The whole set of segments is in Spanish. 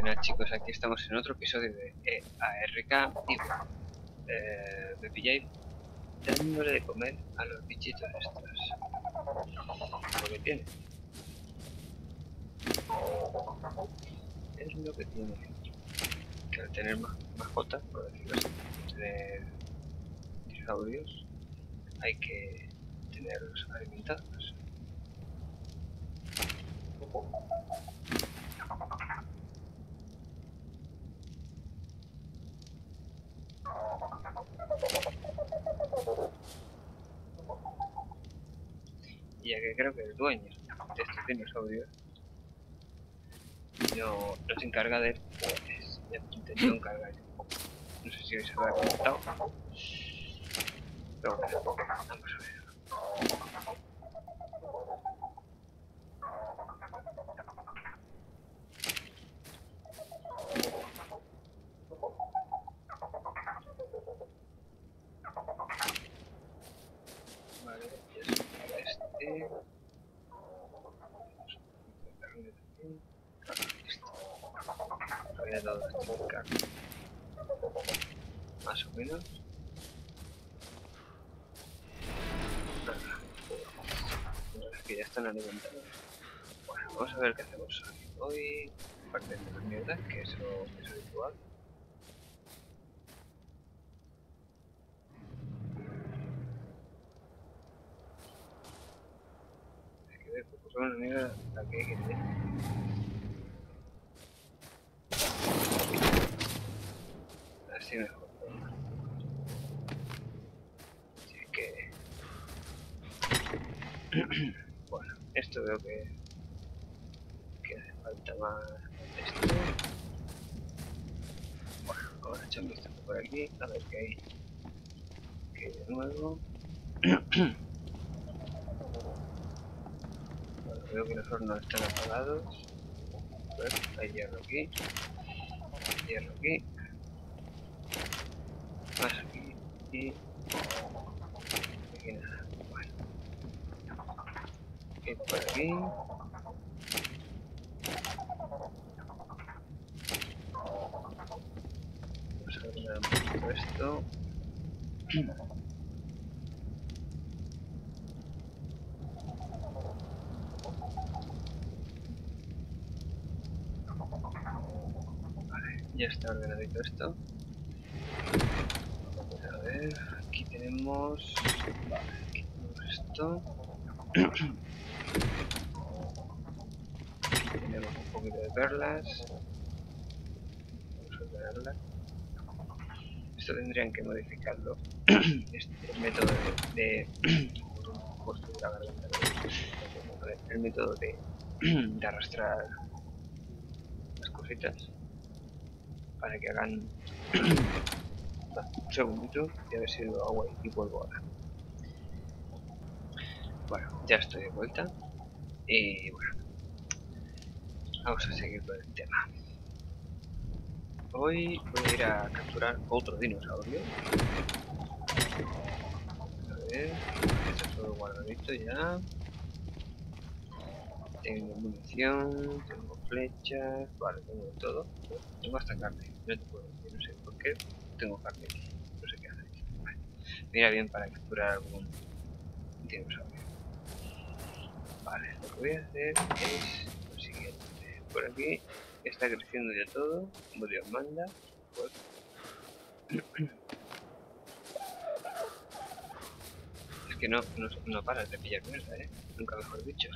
Bueno chicos, aquí estamos en otro episodio de EARK y bueno, eh, me pilláis dándole de comer a los bichitos estos. Lo que tiene. Es lo que tiene. Que al tener más mascotas, por decirlo así, tener dinosaurios, hay que tenerlos alimentados. Ya que creo que el dueño de estos dinosaurios no, no se encarga de pues ya intentó encargar. No sé si hoy se lo ha comentado pero bueno vamos a ver este. Había dado este carne. Más o menos. Que ya están alimentados. Bueno, vamos a ver qué hacemos hoy. Hoy, aparte de la mierda, que eso es habitual. Hay una mierda la que hay que tener. Así mejor. Así que... bueno, esto veo que... que hace falta más esto. Bueno, vamos a echar un vistazo por aquí, a ver qué hay. Que de nuevo. Bueno, veo que los hornos están apagados. A ver, hay hierro aquí. Hierro aquí. Más aquí. Y... Aquí nada. Bueno. Y por aquí. Vamos a ordenar un poquito esto. Vale, ya está ordenadito esto. A ver, aquí tenemos... Vale, aquí tenemos esto. Aquí tenemos un poquito de perlas. Vamos a ordenarlas. Esto tendrían que modificarlo. Este método de... de el método de arrastrar las cositas para que hagan un segundito y a ver si lo hago y vuelvo ahora bueno ya estoy de vuelta. Y bueno vamos a seguir con el tema. Hoy voy a ir a capturar otro dinosaurio. A ver está todo guardadito ya. Tengo munición, tengo flechas, vale, tengo todo. Tengo hasta carne, no te puedo decir, no sé por qué tengo carne aquí, no sé qué hacer aquí. Mira bien para capturar algún dinosaurio. Vale, lo que voy a hacer es lo siguiente. Por aquí está creciendo ya todo, como Dios manda. Pues... Es que no, no, no paras de pillar mierda, eh. Nunca mejor dicho.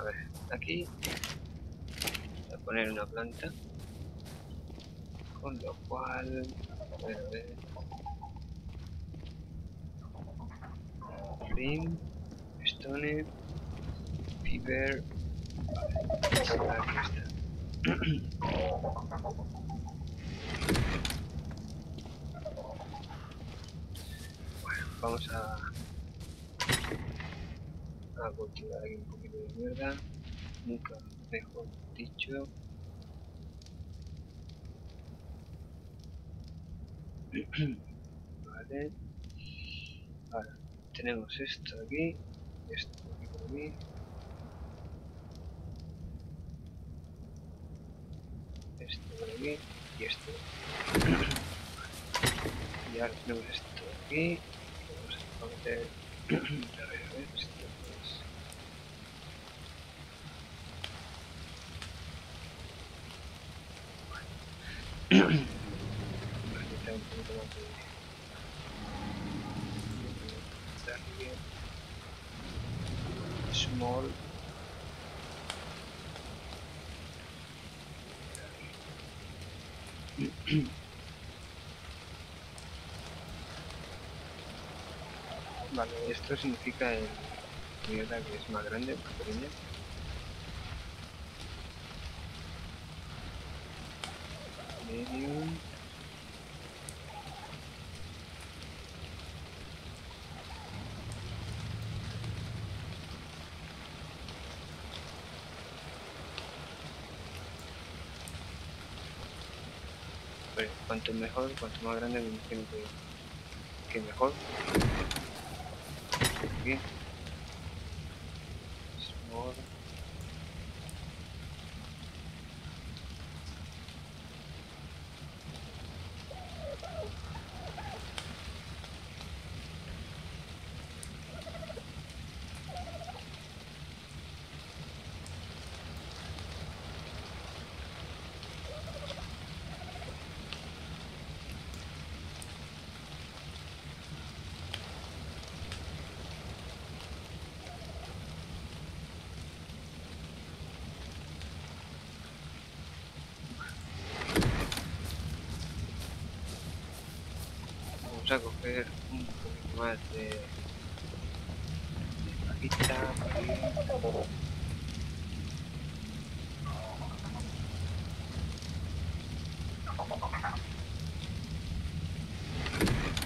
A ver, aquí voy a poner una planta. Con lo cual, a ver, a ver. Flame, Stone, Fever. Vale, aquí está. Bueno, vamos a a cultivar aquí un poquito de mierda nunca mejor dicho vale ahora tenemos esto aquí esto aquí por aquí Esto por aquí y esto. y ahora tenemos esto aquí. Vamos a meter. a ver, a ver, es. Vale. Vamos a quitar un poquito más de. Target. Small. Vale, esto significa el que es más grande, más pequeña. Pues, cuanto mejor, cuanto más grande me imagino que, mejor. Vamos a coger un poquito más de, de pajita por ahí.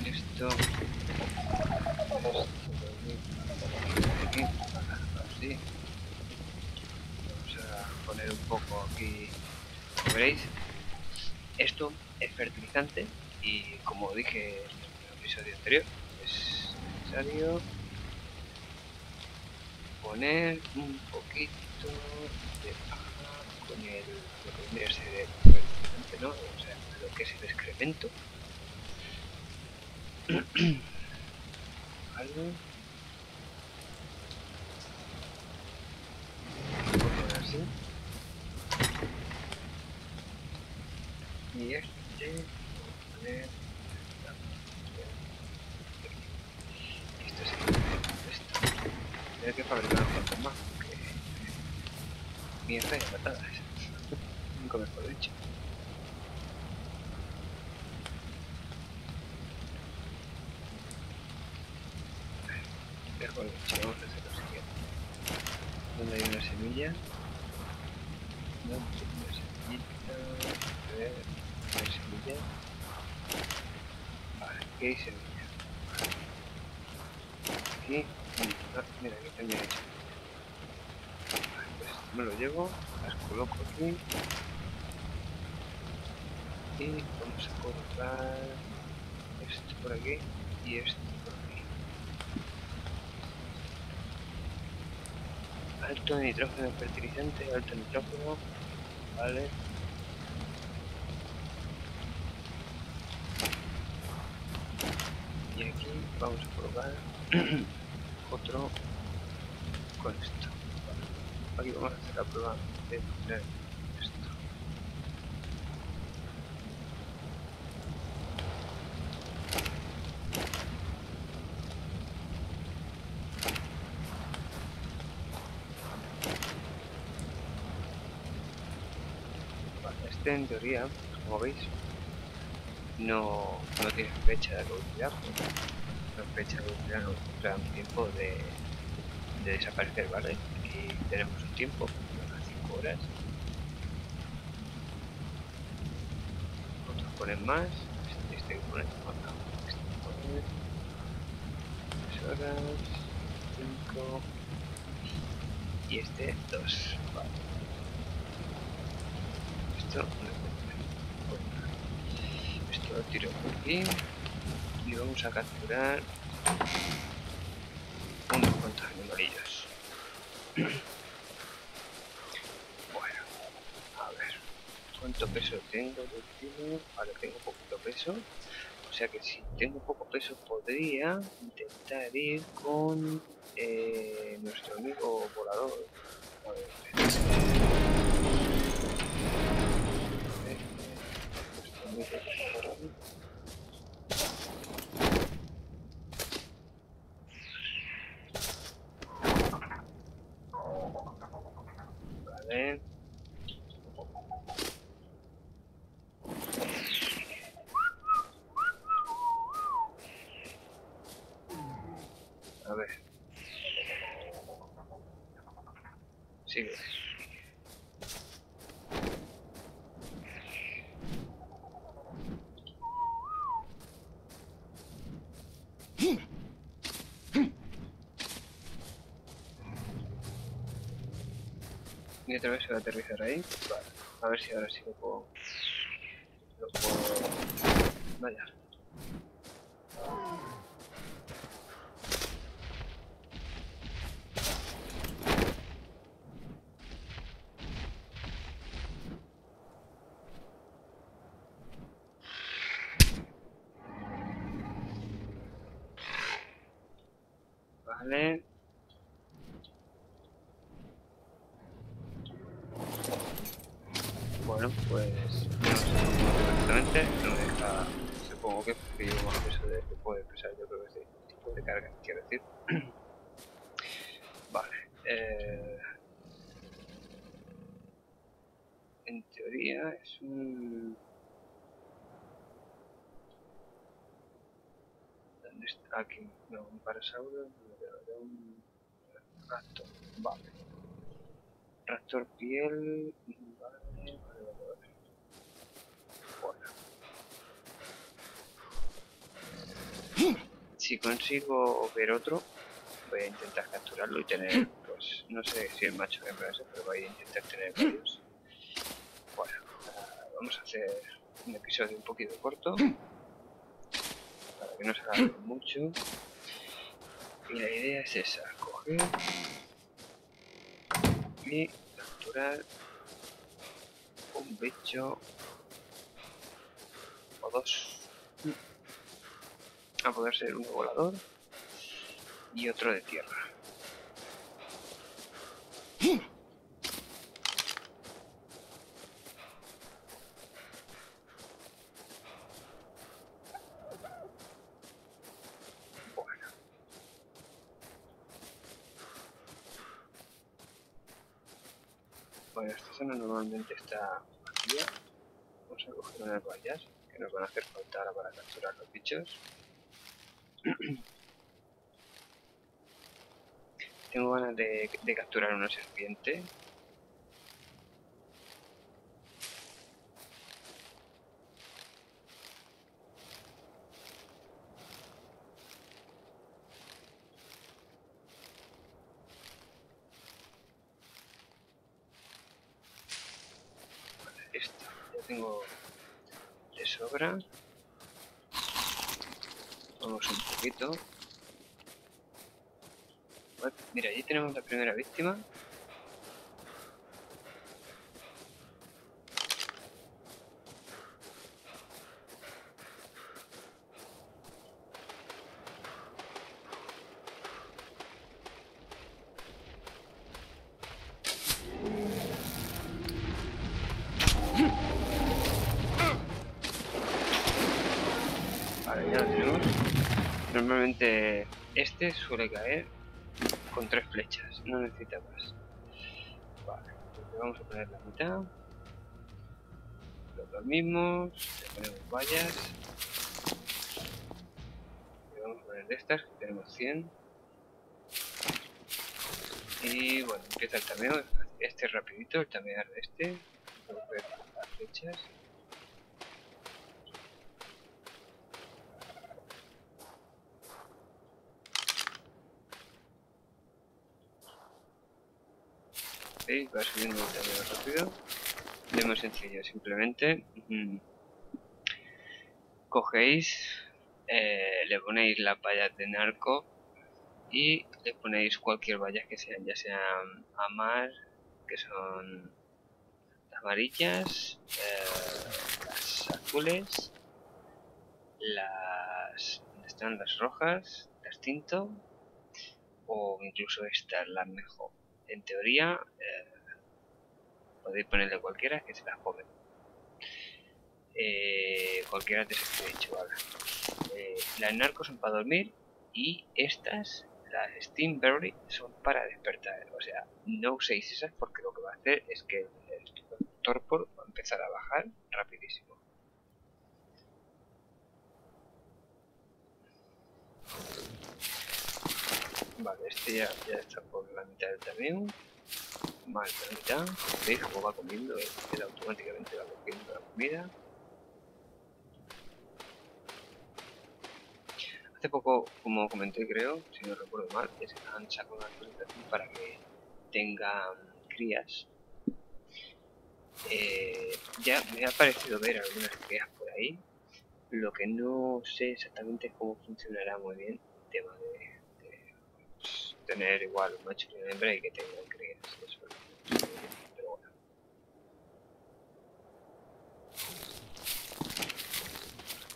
Esto. Esto por aquí. Aquí. Así. Vamos a poner un poco aquí. Como veréis, esto es fertilizante y como dije en el episodio anterior, es necesario poner un poquito de paja con el lo que vendría a ser el fertilizante, ¿no? O sea, lo que es el excremento. Vale. Voy a poner así. Y este poner esto es esto tengo que fabricar un cuanto más porque mierda y patadas. Nunca mejor dicho. Vamos a hacer lo siguiente donde hay una semilla. No, una semillita. A ver una semilla. Vale, aquí hay semilla. Aquí. Mira, semilla. Vale, pues me lo llevo, las coloco aquí. Y vamos a colocar esto por aquí y esto por aquí. Alto nitrógeno fertilizante, alto nitrógeno. Vale. y aquí vamos a probar con esto. Aquí vamos a hacer la prueba de poner esto. Vale, este en teoría como veis no, no tiene fecha de caducidad, no da un tiempo de, de desaparecer, ¿vale? Aquí tenemos un tiempo, unas 5 horas. Otros ponen más, este, este pone, este pone 3 horas, 5 y este 2, vale. Esto no lo tiro por aquí y vamos a capturar unos cuantos animalillos bueno a ver cuánto peso tengo. Vale, tengo poquito peso. O sea que si tengo poco peso podría intentar ir con eh, nuestro amigo volador. A ver, nuestro amigo volador. Vale. A ver. Sigue. Y otra vez se va a aterrizar ahí. Vale. A ver si ahora sí lo puedo... Lo puedo... Vaya. Vale. Pues no sé exactamente, no deja, supongo que porque más peso de que puede pesar, yo creo que es de tipo de carga, quiero decir. vale, eh, en teoría es un... ¿Dónde está? Aquí, no, un parasauro, no, un raptor, vale. Raptor piel, vale, vale, vale, vale. Bueno. Si consigo ver otro, voy a intentar capturarlo y tener, pues, no sé si el macho hembra eso, pero voy a intentar tener varios. Bueno, uh, vamos a hacer un episodio un poquito corto, para que no se alargue mucho. Y la idea es esa, coger y capturar un bicho o dos a poder ser uno volador y otro de tierra. Bueno esta zona normalmente está vacía. Vamos a coger unas vallas que nos van a hacer falta ahora para capturar los bichos tengo ganas de, de, capturar una serpiente vale, esta ya tengo de sobra vamos un poquito mira allí tenemos la Normalmente este suele caer con tres flechas, no necesita más. Vale, le vamos a poner la mitad. Lo mismos, le ponemos vallas. Le vamos a poner de estas, que tenemos 100. Y bueno, empieza el tameo. Este es rapidito, el tamear de este. Vamos a ver las flechas. ¿Veis? Va subiendo más rápido. Es muy sencillo, simplemente cogéis, eh, le ponéis las vallas de narco y le ponéis cualquier vallas que sean, ya sean amar, que son las amarillas, eh, las azules, las... ¿Dónde están las rojas? Las tinto, o incluso esta, la mejor. En teoría, eh, podéis ponerle cualquiera que se las come. Eh, cualquiera de esas que he dicho ahora. Eh, las narcos son para dormir y estas, las Steamberry, son para despertar. O sea, no uséis esas porque lo que va a hacer es que el, torpor va a empezar a bajar rapidísimo. Vale, este ya, está por la mitad del camión. Más de la mitad. ¿Veis cómo va comiendo? Él automáticamente va cogiendo la comida. Hace poco, como comenté creo, si no recuerdo mal, es que han sacado una actualización para que tengan crías. Eh, ya me ha parecido ver algunas crías por ahí. Lo que no sé exactamente es cómo funcionará muy bien el tema de tener igual un macho y una hembra y que tengan crías. Pero bueno.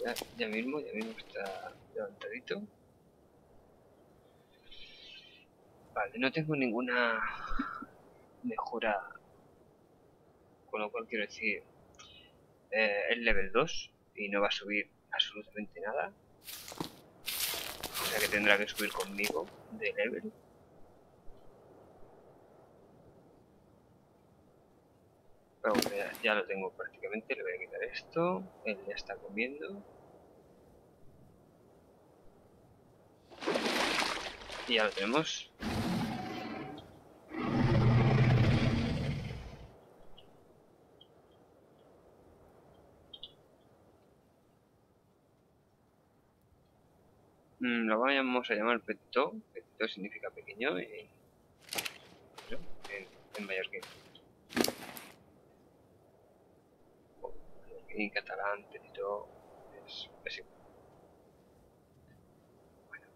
Ya, ya mismo, ya mismo está levantadito. Vale, no tengo ninguna mejora. Con lo cual quiero decir, eh, es level 2 y no va a subir absolutamente nada que tendrá que subir conmigo de level. Pero ya, lo tengo prácticamente, le voy a quitar esto, él ya está comiendo. Y ya lo tenemos. Lo vamos a llamar Petito. Petito significa pequeño y, en, en mallorquín. en catalán, Petito es, es igual. Bueno,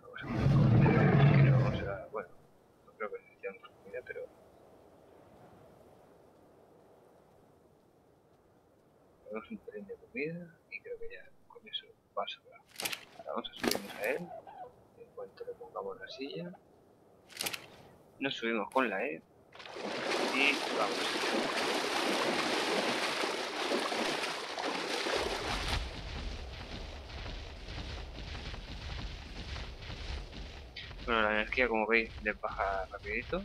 vamos a poner que no vamos a. Bueno, no creo que necesitemos comida, pero. Tenemos un pelín de comida y creo que ya con eso va a sobrar vamos a subirnos a él. En cuanto le pongamos la silla. Nos subimos con la E. Y vamos. Bueno, la energía como veis les baja rapidito.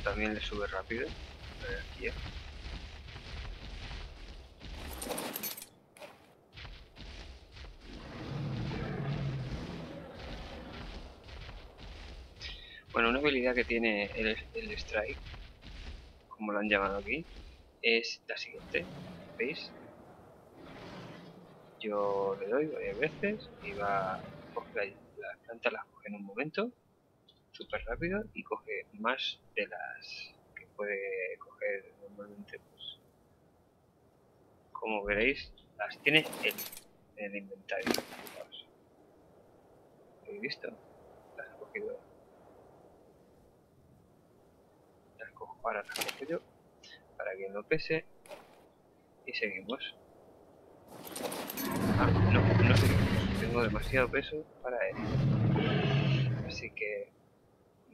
También le sube rápido la energía. Bueno, una habilidad que tiene el, strike, como lo han llamado aquí, es la siguiente. ¿Veis? Yo le doy varias veces y va a coger las plantas, las coge en un momento súper rápido y coge más de las que puede coger normalmente pues. Como veréis las tiene en el inventario. ¿habéis visto? las he cogido. Las cojo ahora las cojo yo para que no pese. Y seguimos. Ah, no, no tengo demasiado peso para él. Así que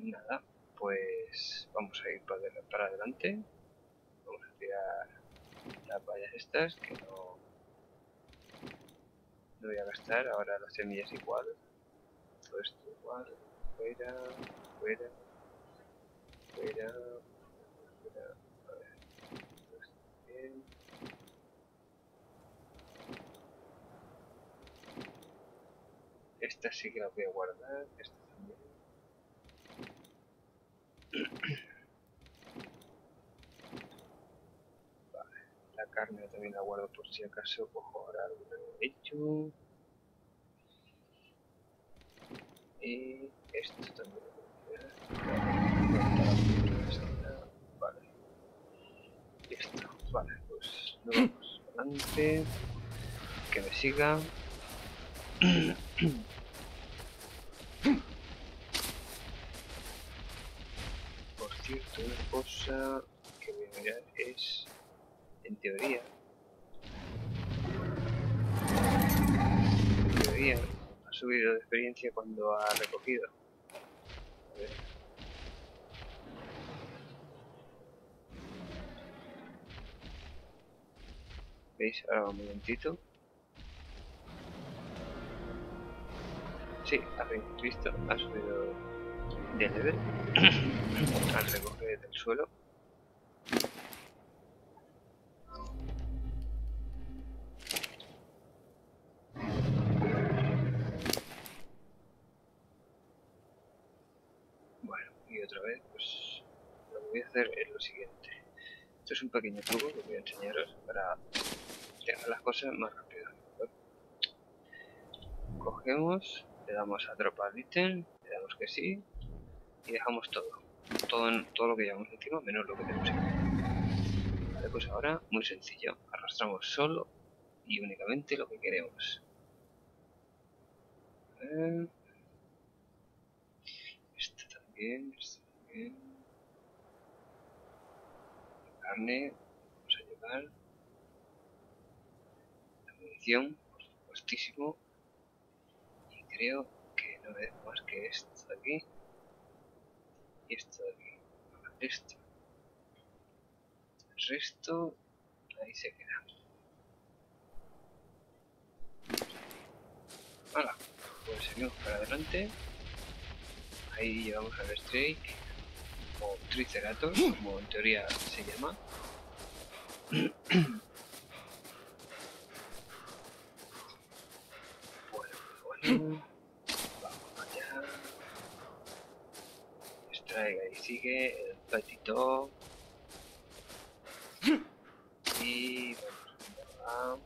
nada, pues vamos a ir para, adelante. Vamos a tirar las vallas estas que no, no voy a gastar. Ahora las semillas igual. Todo esto igual. Fuera, fuera, fuera, fuera. A ver. Esto bien. Esta sí que la voy a guardar. Vale, la carne también la guardo por si acaso cojo ahora algo hecho. Y esto también lo Vale. Listo. Vale, pues nos vamos. adelante. Que me siga. Por cierto, una cosa que voy a mirar es, en teoría, en teoría ha subido de experiencia cuando ha recogido. A ver. ¿Veis? Ahora un momentito. Sí, habéis visto, ha subido de al recoger del suelo. Bueno, y otra vez, pues lo que voy a hacer es lo siguiente. Esto es un pequeño truco que voy a enseñaros para dejar las cosas más rápido. Cogemos, le damos a dropar ítem, le damos que sí y dejamos todo. Todo, todo lo que llevamos encima menos lo que tenemos aquí. Vale, pues ahora muy sencillo. Arrastramos solo y únicamente lo que queremos. Este también, este también. La carne, vamos a llevar. La munición, por supuestísimo. Y creo que no es más que esto de aquí. Y esto de aquí. Esto. El resto, ahí se queda. Hola, pues seguimos para adelante. Ahí llevamos al Strike, o Triceratops, como en teoría se llama. bueno, bueno, vamos allá. Strike ahí sigue, el patito. Y vamos a...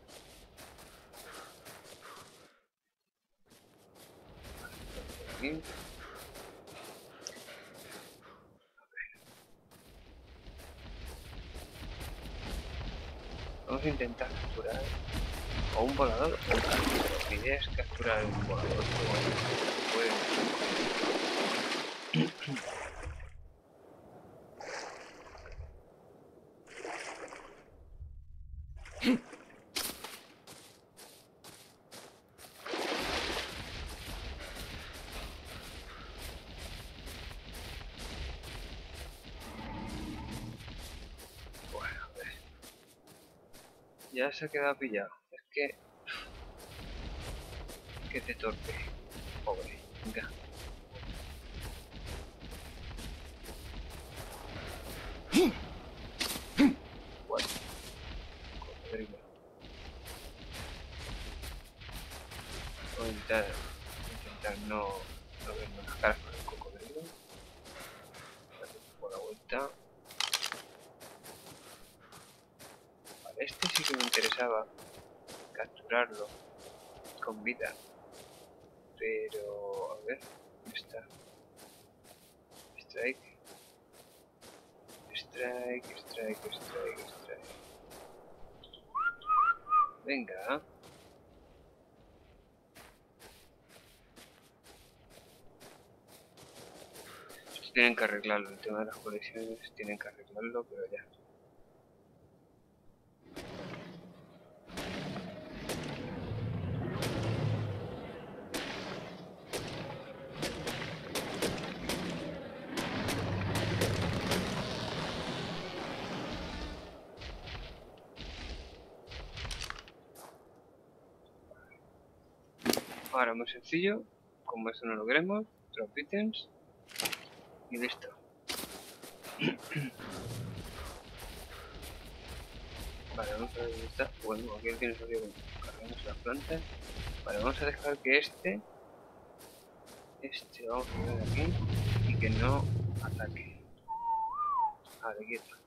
Aquí. Vamos a intentar capturar o un volador o un. Mi idea es capturar un volador. bueno, Ya se ha quedado pillado. Es que... Que te torpe. Pobre. Venga. Bueno. Cocodrilo. Voy a intentar, intentar no, no verme las caras con el cocodrilo. Darle un poco la vuelta. Vale, este sí que me interesaba capturarlo con vida. Pero, a ver, ¿dónde está? Strike. Strike, strike, strike, strike. Venga. Tienen que arreglarlo, el tema de las colecciones tienen que arreglarlo, pero ya. Ahora muy sencillo, como eso no lo queremos, drop items y listo. Vale, vamos a ver dónde está. Bueno, aquí el dinosaurio cargamos las plantas. Vale, vamos a dejar que este, este vamos a poner aquí y que no ataque. Vale, quieto.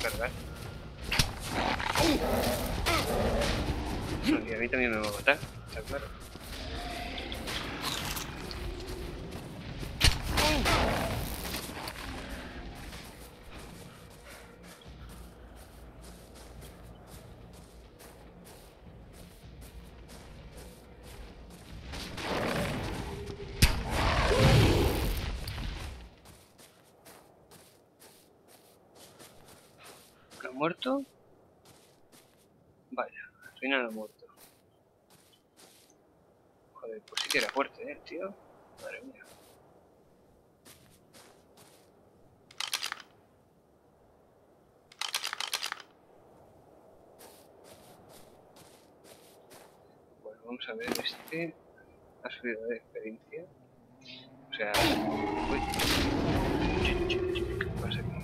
perder. Ah. Y a mí también me va a matar, está claro. Muerto? Vaya, al final ha muerto. Joder, pues sí que era fuerte, eh, tío. Madre mía. Bueno, vamos a ver este. Ha subido de experiencia. O sea... Uy. ¿Qué pasa aquí?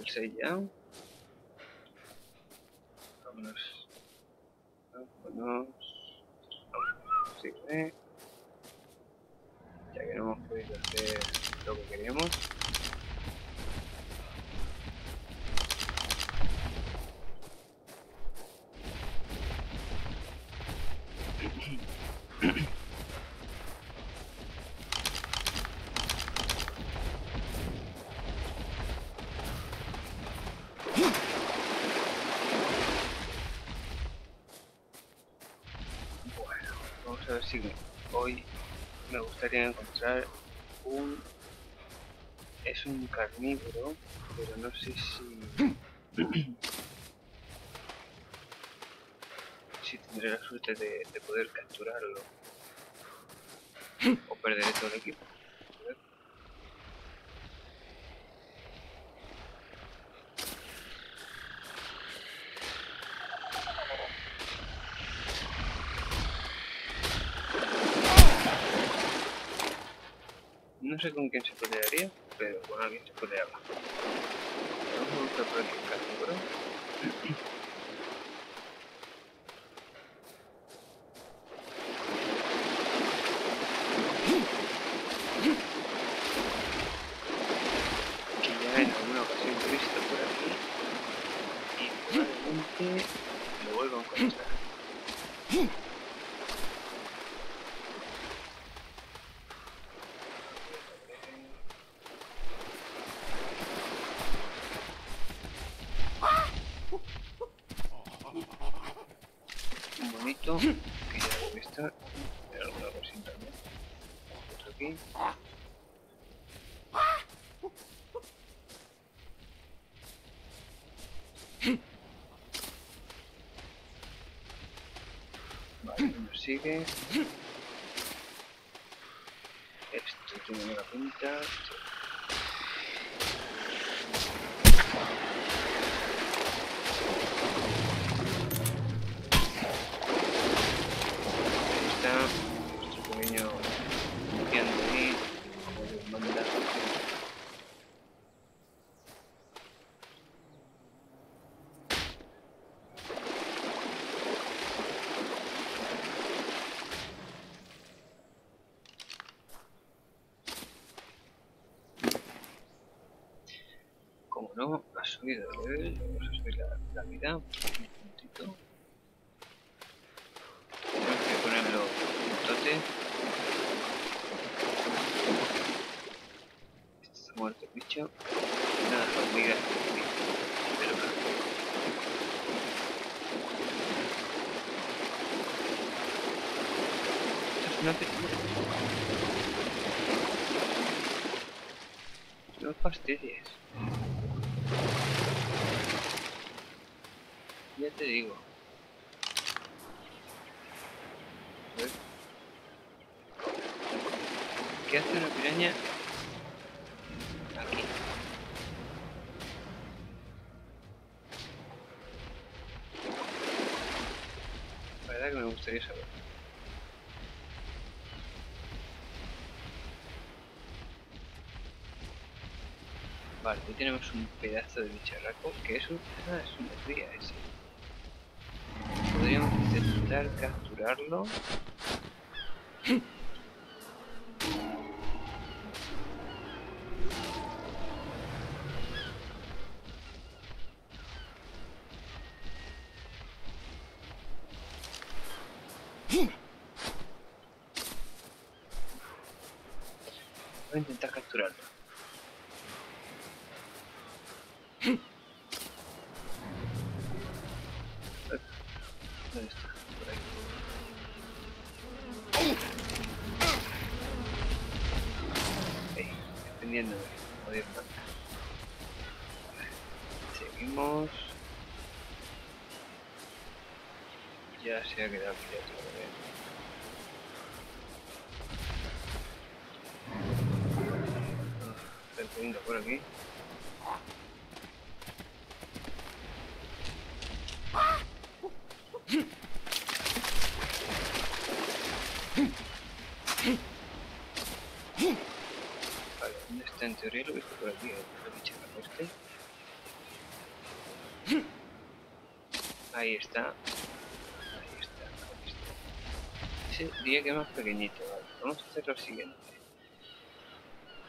Vale, este es nivel 6 ya. Vámonos. Vámonos. Sirve. Ya que no hemos podido hacer lo que queríamos. Bueno, vamos a ver si hoy me gustaría encontrar un... Es un carnívoro, pero no sé si... si tendré la suerte de, de poder capturarlo. O perderé todo el equipo. Sé con quién se pelearía, pero con alguien se peleaba un carnívoro. Que ya en alguna ocasión he visto por aquí y probablemente lo vuelvo a encontrar. un bonito que ya lo he visto en alguna ocasión también. Otro aquí. Vale, nos sigue. Esto tiene buena pinta. Ahí está nuestro pequeño limpiando ahí, como Dios manda. Como subido de nivel, vamos a la, la vida un puntito. Tenemos que ponerlo en tote. Este está muerto el bicho. Nada, hormigas aquí. Pero Esto es una pechuga. No fastidies. Ya te digo. A ver. ¿Qué hace una piraña aquí? La Vale, aquí tenemos un pedazo de bicharraco que es un... Ah, es una cría ese. Podríamos intentar capturarlo. Voy a intentar capturarlo. ¿Dónde está? Por ahí. Ey, defendiéndome. Joder, mata. Seguimos. Se ha quedado quieto. poniendo por aquí. Vale, ¿dónde está en teoría? Lo visto por aquí, ¿eh? Lo he este. Ahí está. Ese diría que más pequeñito, vale. Vamos a hacer lo siguiente.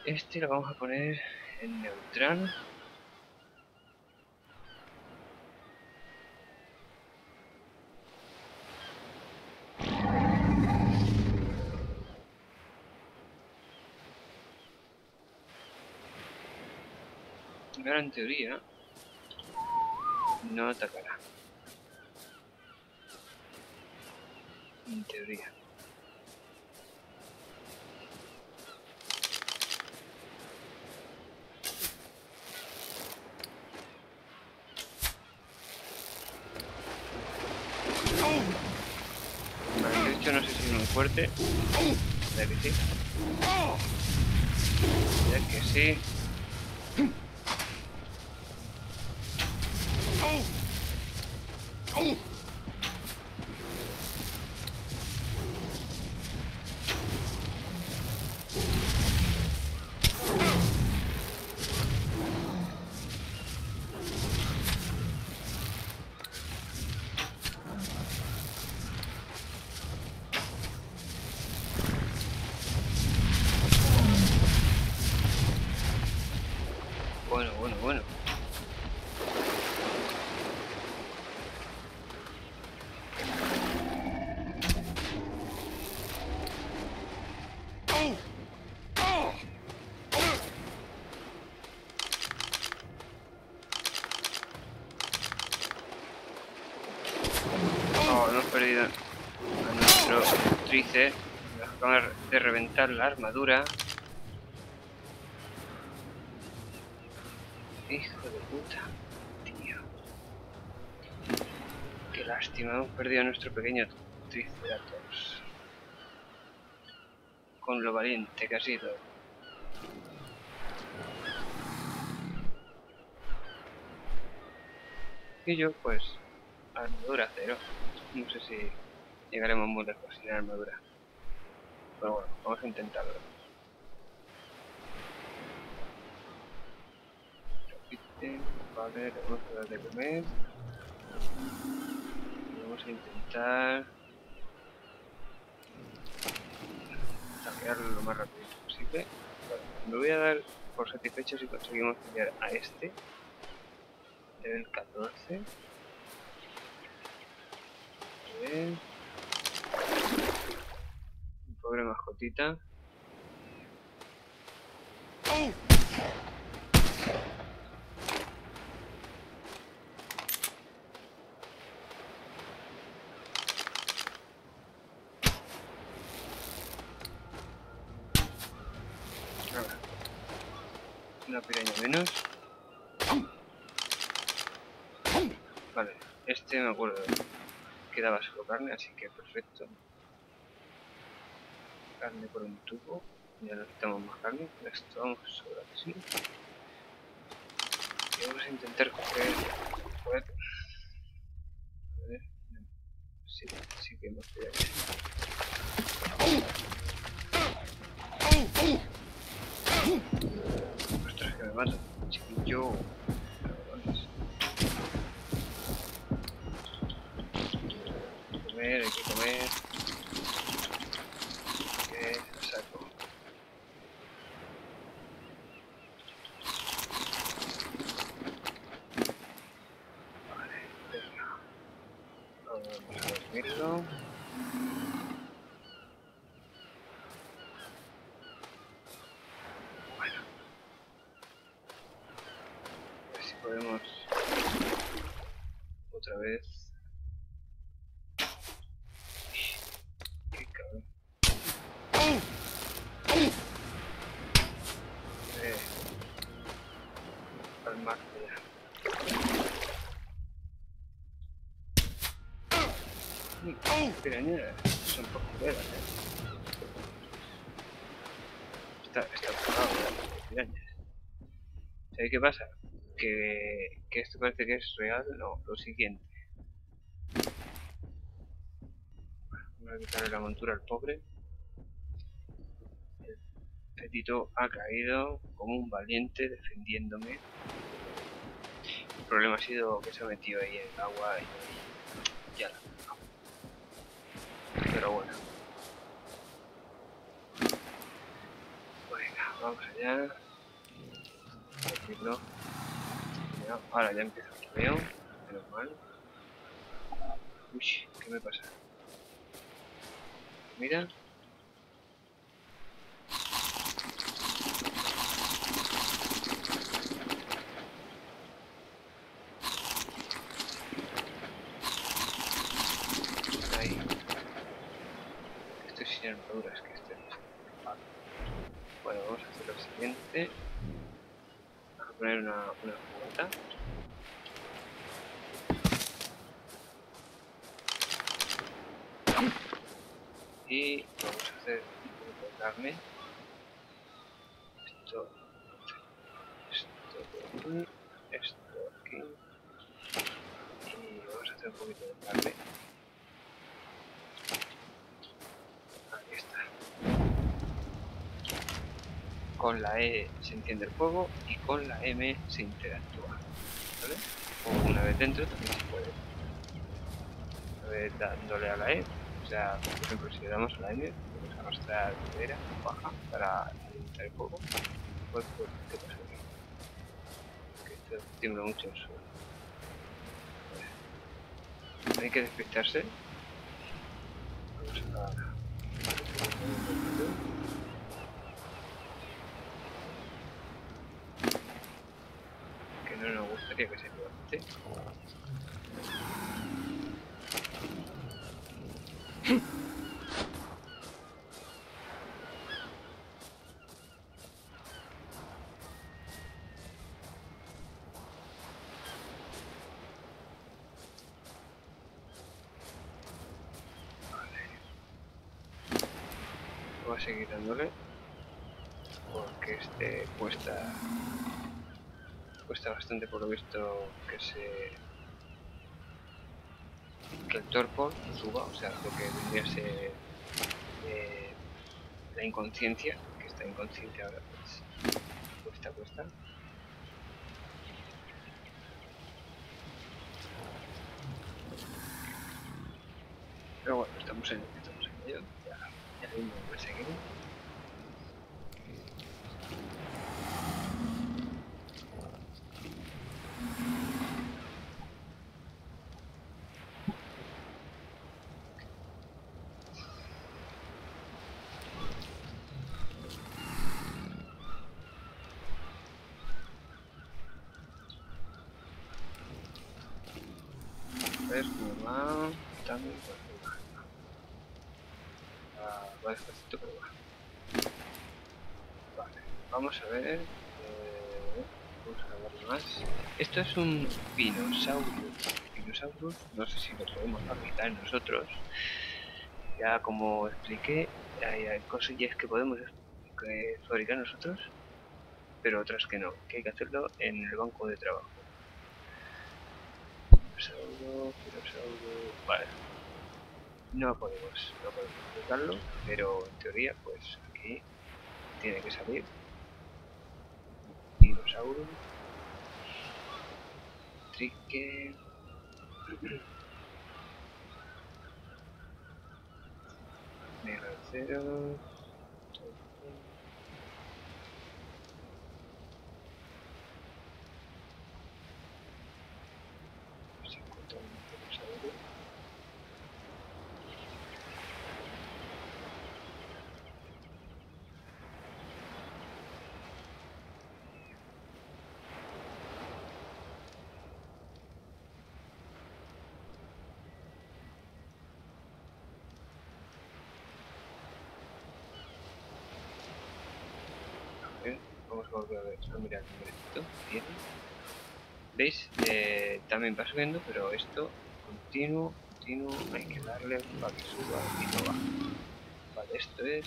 Este lo vamos a poner en neutral. Y ahora en teoría no atacará. En teoría. Vale, de hecho no sé si es muy fuerte. Ya que sí. Que sí. Bueno, bueno, bueno. Oh, hemos perdido a nuestro tríceps. Nos acaban reventar la armadura. Hijo de puta, tío. Qué lástima, hemos perdido a nuestro pequeño Triceratops. Con lo valiente que ha sido. Y yo, pues, armadura cero. No sé si llegaremos muy lejos sin armadura. Pero bueno, vamos a intentarlo. Vale, le vamos a dar de comer. Vamos a intentar saquearlo lo más rápido posible. Me voy a dar por satisfecho si conseguimos pillar a este. Level 14. A ver. Pobre mascotita. Nada. Una piraña menos. Vale, este me acuerdo que daba solo carne, así que perfecto. Carne por un tubo. Ya no quitamos más carne. Esto vamos a así. Y vamos a intentar coger. Joder. A ver. Sí, sí que hemos pillado. Ostras, que me mata. Chiquillo. Cabrones. Comer, hay que comer. Bueno. A ver si podemos otra vez. Qué cabrón. Eh, calmarte ya. Uy, pirañas son por culeras, eh. Está, está las pirañas. ¿Sabéis qué pasa? Que, que esto parece que es real, no, lo siguiente. Voy a quitarle la montura al pobre. El petito ha caído como un valiente defendiéndome. El problema ha sido que se ha metido ahí en el agua y ya la he cagado. Pero bueno. Venga, vamos allá. Decirlo. Ahora ya empieza el troleo, menos mal. Uy, ¿qué me pasa? Mira. Ahí. Estoy sin armaduras, que este no es vale. Bueno, vamos a hacer lo siguiente. Vamos a poner una, una. Y vamos a hacer un de carne. Esto, esto por aquí, esto aquí. Y vamos a hacer un poquito de carne. Aquí está. Con la E se enciende el fuego con la M se interactúa. ¿Vale? O una vez dentro también se puede. Una vez dándole a la E, o sea, por ejemplo, si le damos a la M, podemos arrastrar madera baja para alimentar el fuego. Pues, pues, ¿qué pasa aquí? Que esto tiembla mucho el suelo. Hay que despistarse. Vamos a... Que que. Voy a seguir dándole porque este cuesta cuesta bastante por lo visto que se que el torpor suba, o sea, lo que vendría ser eh, la inconsciencia, que está inconsciente ahora, pues cuesta, cuesta. Pero bueno, estamos en, ya, ya mismo lo seguimos. A ver cómo También pues, va. Despacito, pero va. Vamos a ver. vamos a ver más. Esto es un Pinosaurus. Pinosaurus, no sé si lo podemos fabricar nosotros. Ya como expliqué, hay, cosillas que podemos fabricar nosotros, pero otras que no, que hay que hacerlo en el banco de trabajo. Pinosauro, Pinosauro, vale. No podemos, no podemos fabricarlo, pero en teoría, pues aquí tiene que salir. Dinosaurio. Trique. Mega cero. Si encuentro un dinosaurio. Volver a ver, a mirar el numerito tiene. ¿Veis? Eh, también va subiendo, pero esto continuo, continuo, hay que darle para que suba y no va. Vale, esto es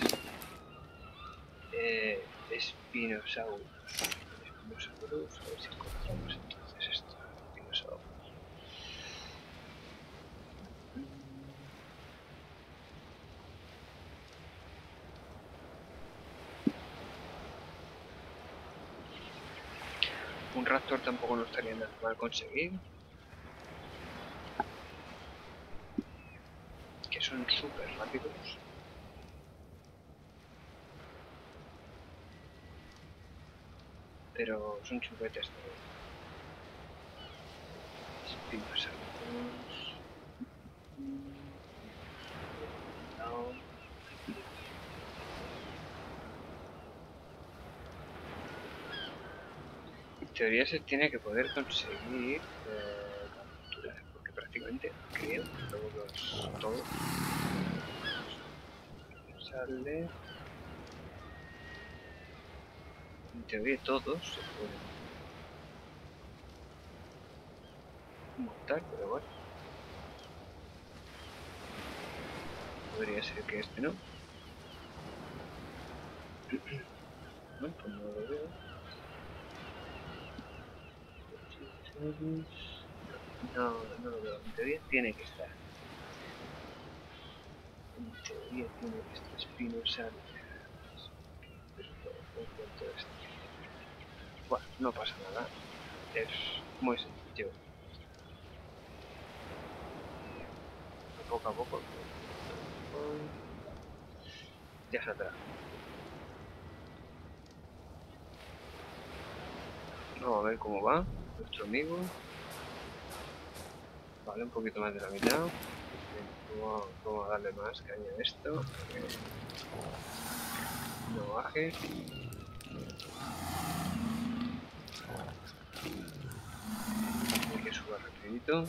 eh, a ver si encontramos esto. Spinosaurus. Raptor tampoco nos estaría nada mal conseguir. Que son súper rápidos. Pero son chupetes. No. En teoría se tiene que poder conseguir eh, porque prácticamente creo todos los todos sale. En teoría todos se pueden montar, pero bueno. Podría ser que este no. No, pues no lo veo No, no lo veo. En teoría tiene que estar. En teoría tiene que estar Spinosaurus. Bueno, no pasa nada. Es muy sencillo. Poco a poco. Ya saldrá. Vamos a ver cómo va nuestro amigo. Vale, un poquito más de la mitad. Vamos a darle más caña a esto. No baje. Hay que subir rapidito.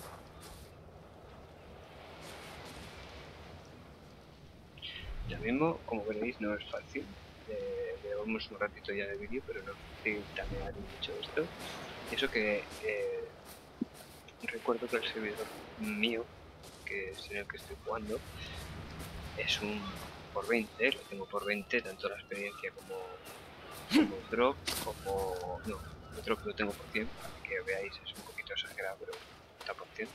Ya mismo, como veréis, no es fácil. Eh, llevamos un ratito ya de vídeo, pero no es fácil también mucho esto. Eso que eh, recuerdo que el servidor mío, que es en el que estoy jugando, es un por 20, lo tengo por 20, tanto la experiencia como, como drop, como... no, el drop lo tengo por 100, que veáis es un poquito exagerado, pero está por 100.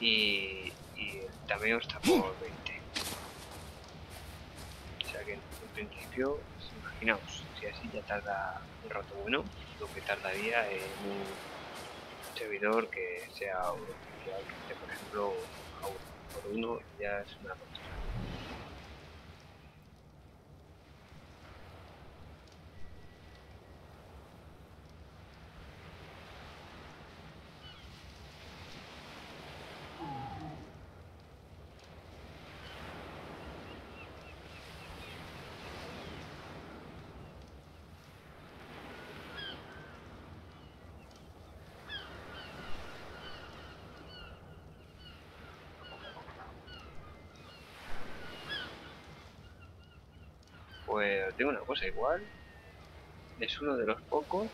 Y, y el tameo está por 20. O sea que en, principio, imaginaos, si así ya tarda un rato bueno, lo que tardaría en un servidor que sea por ejemplo, a uno por uno, ya es una Pues tengo una cosa igual. Es uno de los pocos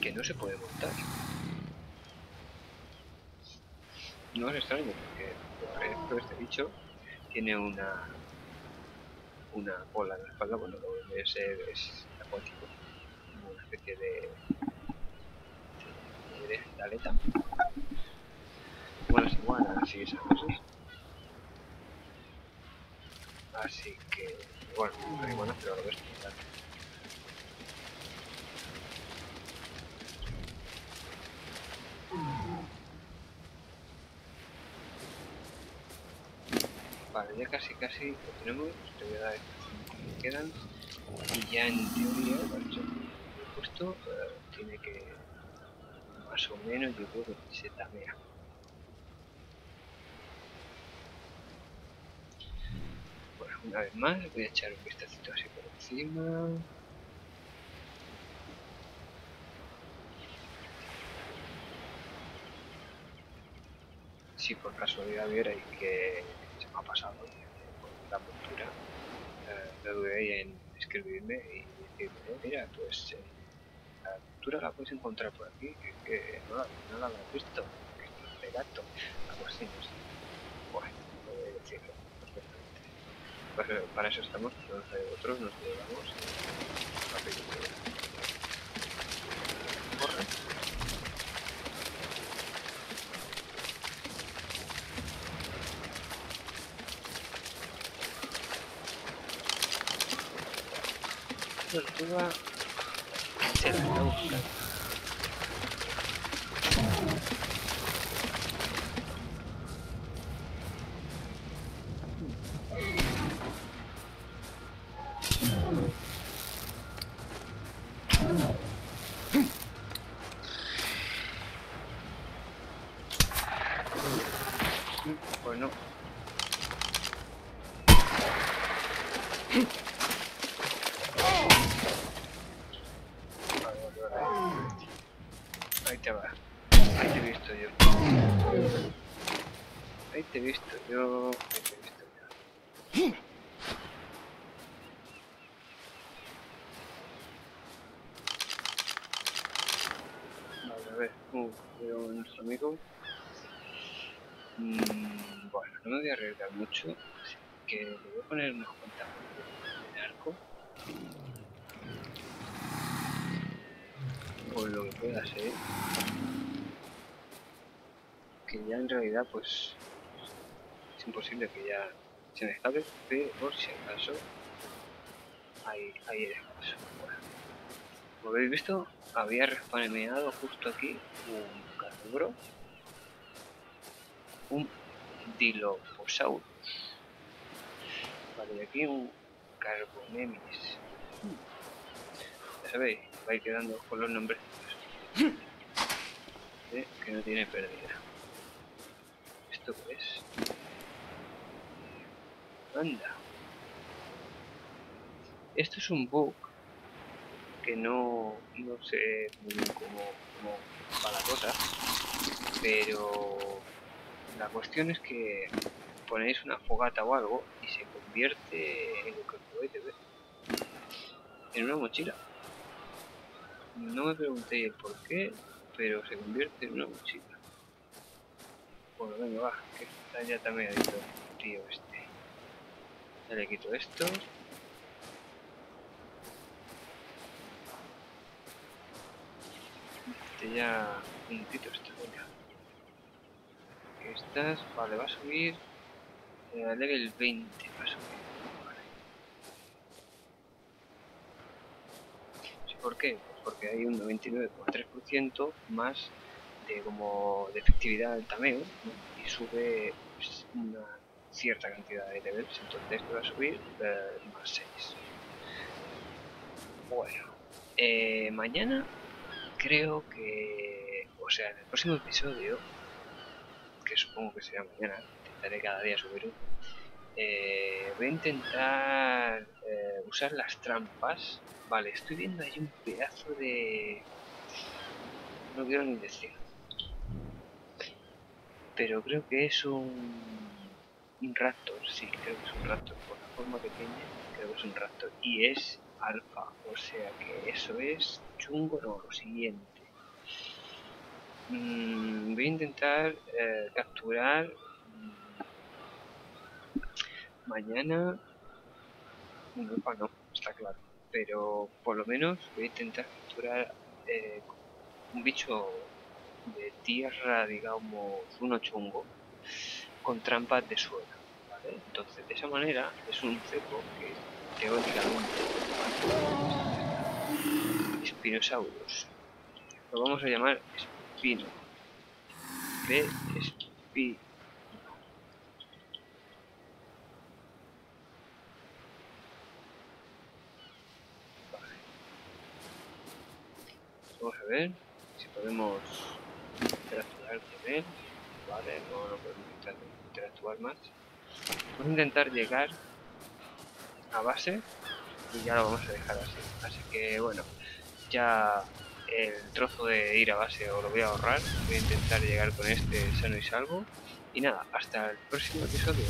que no se puede montar. No es extraño porque por este bicho tiene una una cola en la espalda, bueno lo de ser es acuático, una especie de, de, de, de aleta. Bueno, es igual, así esas cosas. Así que, bueno, hay buenas, pero lo ves quitar. Vale, ya casi casi lo tenemos, te voy a dar que quedan y ya en teoría, vale, he puesto, uh, tiene que más o menos yo creo que se tamea. Una vez más, voy a echar un vistacito así por encima. Si por casualidad vierais que se me ha pasado la montura, eh, me voy en escribirme y decirme, mira, pues eh, la captura la puedes encontrar por aquí, que, que no, la, no visto, que es de gato, algo así, no. Bueno, puedo decirlo perfectamente. Pues, para eso estamos, nosotros nos llevamos rápido. Corre. tortuga se la está buscando. Bueno. Vale, vale, vale. Ahí te va. Ahí te he visto yo. Ahí te he visto yo. Ahí te he visto yo. Uh, veo nuestro amigo. Mm, bueno, no me voy a arriesgar mucho. Así que le voy a poner unos cuantas de arco. por lo que pueda ser que ya en realidad pues es imposible que ya se me escape pero por si acaso ahí, ahí. Como habéis visto había respawneado justo aquí un carnívoro un Dilophosaurus vale y aquí un Carbonemis ya sabéis va a ir quedando con los nombres ¿Eh? que no tiene pérdida. ¿Esto qué es? Anda. Esto es un bug que no, no sé muy bien cómo, cómo va la cosa, pero la cuestión es que ponéis una fogata o algo y se convierte en lo que podéis ver en una mochila. No me preguntéis el por qué, pero se convierte en una mochila. Bueno, venga, va, que está ya también adicto el tío este. Ya le quito esto. Ya... Un momentito. Aquí estás, vale, va a subir... Eh, level 20 va a subir. Vale. ¿Por qué? porque hay un 99,3% más de como de efectividad del tameo y sube pues, una cierta cantidad de levels entonces esto va a subir eh, más 6 bueno eh, mañana creo que o sea en el próximo episodio que supongo que será mañana intentaré cada día subir uno eh, voy a intentar eh, usar las trampas. Vale, estoy viendo ahí un pedazo de... No quiero ni decir. Pero creo que es un... Un raptor, sí, creo que es un raptor. Por la forma pequeña, creo que es un raptor. Y es alfa, o sea que eso es chungo, no, lo siguiente. Mm, voy a intentar eh, capturar mañana no, no, está claro. Pero por lo menos voy a intentar capturar eh, un bicho de tierra, digamos, uno chungo, con trampas de suelo. Entonces, de esa manera, es un cepo que teóricamente Spinosaurus. Lo vamos a llamar Spino. De Spino. Vamos a ver si podemos interactuar con él. Vale, no, no podemos interactuar más. Vamos a intentar llegar a base y ya lo vamos a dejar así. Así que bueno, ya el trozo de ir a base o lo voy a ahorrar. Voy a intentar llegar con este sano y salvo. Y nada, hasta el próximo episodio.